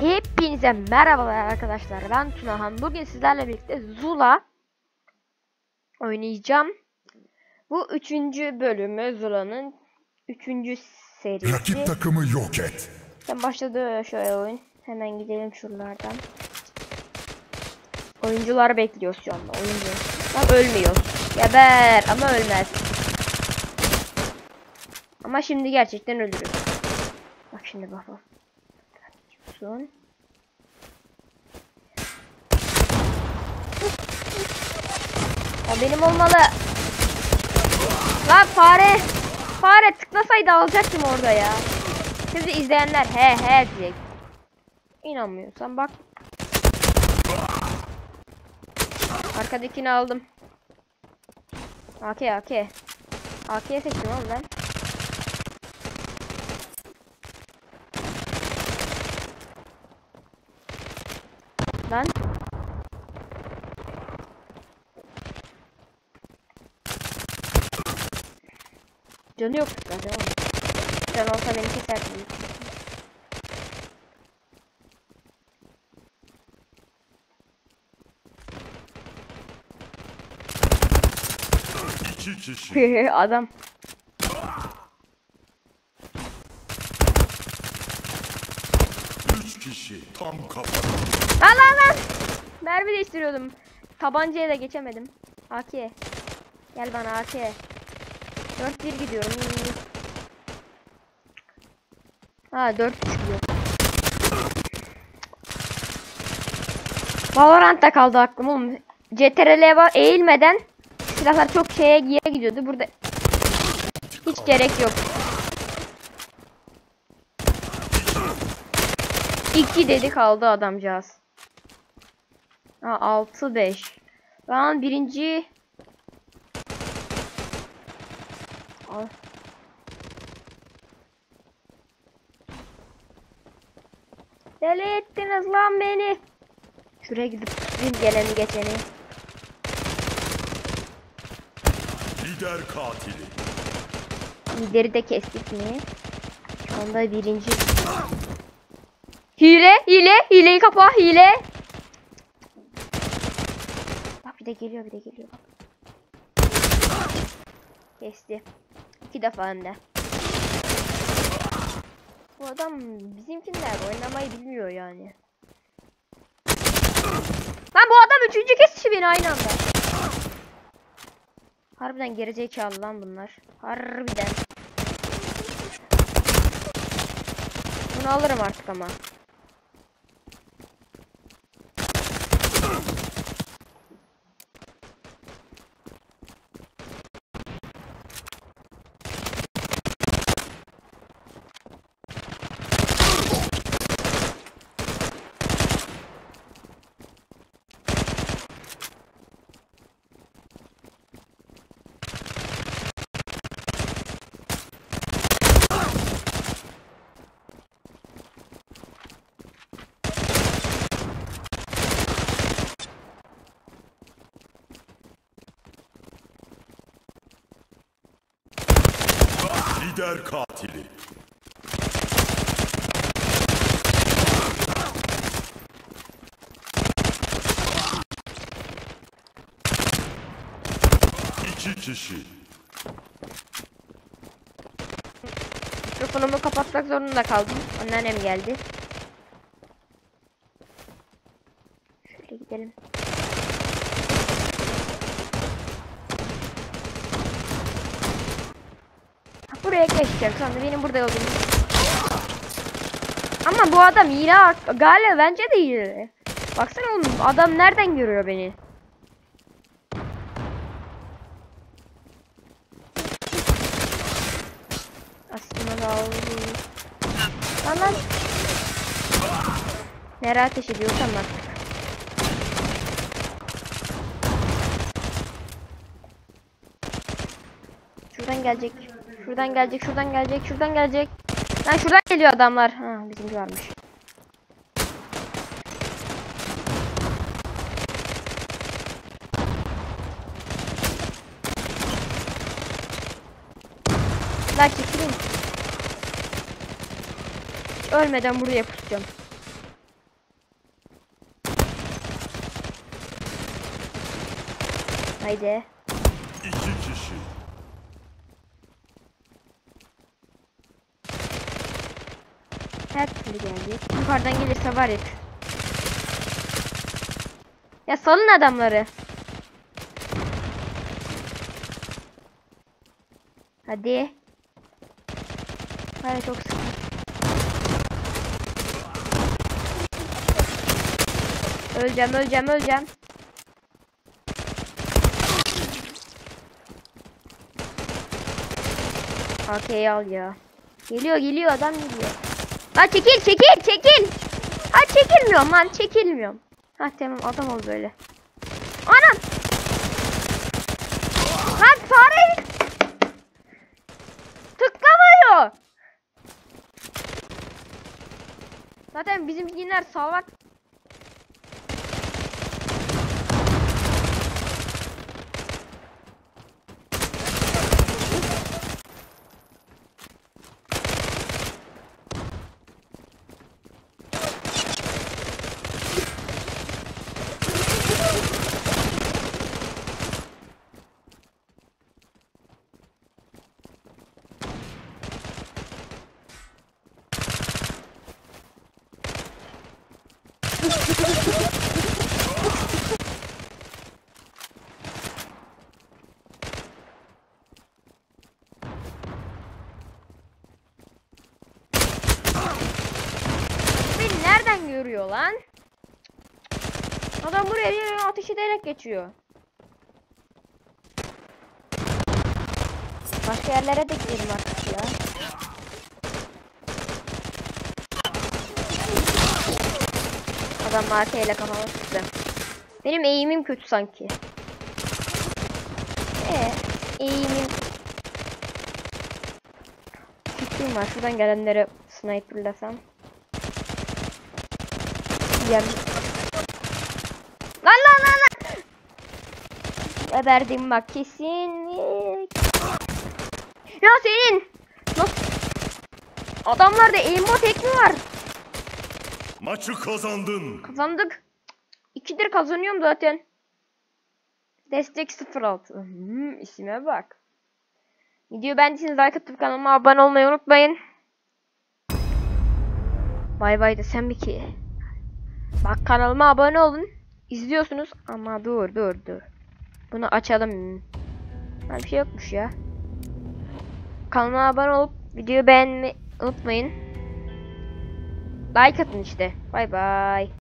Hepinize merhabalar arkadaşlar. Ben Tunahan. Bugün sizlerle birlikte Zula oynayacağım. Bu üçüncü bölümü Zula'nın üçüncü serisi. Rakip takımı yok et. Ben başladı şöyle oyun. Hemen gidelim şuralardan. Oyuncular bekliyor şu anda. Oyuncu. Lan ölmüyoruz. Geber ama ölmez. Ama şimdi gerçekten ölürüz. Bak şimdi bak bak. Son. O benim olmalı. Lan fare. Fare tıklasaydı alacaktım orada ya. Şimdi izleyenler he he diyecek. İnanmıyorsan bak. Arkadakini aldım. AK AK. AK'ye seçtim oğlum ben. Lan. Canı yok zaten. Can olsa beni keserdi. büyük ihtimalle. İki kişi. Adam. Kişi. Tam kafa. Lan lan lan. Mermi değiştiriyordum. Tabancaya da geçemedim. AK. Gel bana AK. 4-1 gidiyorum. Ha 4-3 gidiyor. Valorant'ta kaldı aklım oğlum. CTRL'ye var eğilmeden silahlar çok şeye giye gidiyordu. Burada hiç gerek yok. 2 dedi kaldı adamcağız. Ha 6 5. Ben birinci Al. Deli ettiniz lan beni. Şuraya gidip tutayım geleni geçeni. Lider katili. Lideri de kestik mi? Şu anda birinci. Hile, hile, hileyi kapa, hile. Bak bir de geliyor, bir de geliyor. Kesti. İki defa hem de. Bu adam bizimkiler oynamayı bilmiyor yani. Lan bu adam üçüncü kesici beni aynı anda. Harbiden gerizekalı lan bunlar. Harbiden. Bunu alırım artık ama. Lider katili. İki kişi. Mikrofonumu kapatmak zorunda kaldım. Anneannem geldi. Şöyle gidelim. Buraya geçeceğim. Sonra benim burada olduğumu. Ama bu adam hile galiba bence de hile. Baksana oğlum adam nereden görüyor beni? Aslında da oldu. Lan lan. Nereye ateş ediyorsam artık. Şuradan gelecek. Şuradan gelecek, şuradan gelecek, şuradan gelecek. Lan şuradan geliyor adamlar. Ha, bizimki varmış. Lan çekilin. Ölmeden buraya pusacağım. Haydi. Her türlü geldi. Yukarıdan gelirse var ya. Ya salın adamları. Hadi. Hayır çok sıkı. Öleceğim, öleceğim, öleceğim. AK'yi al ya. Geliyor, geliyor, adam geliyor. Ha çekil, çekil, çekil. Ha çekilmiyorum lan, çekilmiyorum. Ha tamam, adam ol böyle. Anam. Lan fare. Tıklamıyor. Zaten bizimkiler salak. Beni nereden görüyor lan? Adam buraya bir ateş ederek geçiyor. Başka yerlere de gidelim artık ya. Adam AK ile kafama. Benim eğimim kötü sanki. Ee, eğimim fikrim var. Şuradan gelenleri sniperlasam. Yem. Lan lan lan lan. Geberdim bak kesinlik. Ya senin. Nasıl? Adamlarda aimbot tek mi var? Maçı kazandın. Kazandık. İkidir kazanıyorum zaten. Destek 06. Hmm, isime bak. Videoyu beğendiyseniz like atıp kanalıma abone olmayı unutmayın. Bay bay desem bir ki. Bak kanalıma abone olun. İzliyorsunuz ama dur dur dur. Bunu açalım. Bir şey yokmuş ya. Kanalıma abone olup videoyu beğenmeyi unutmayın. Like atın işte. Bay bay.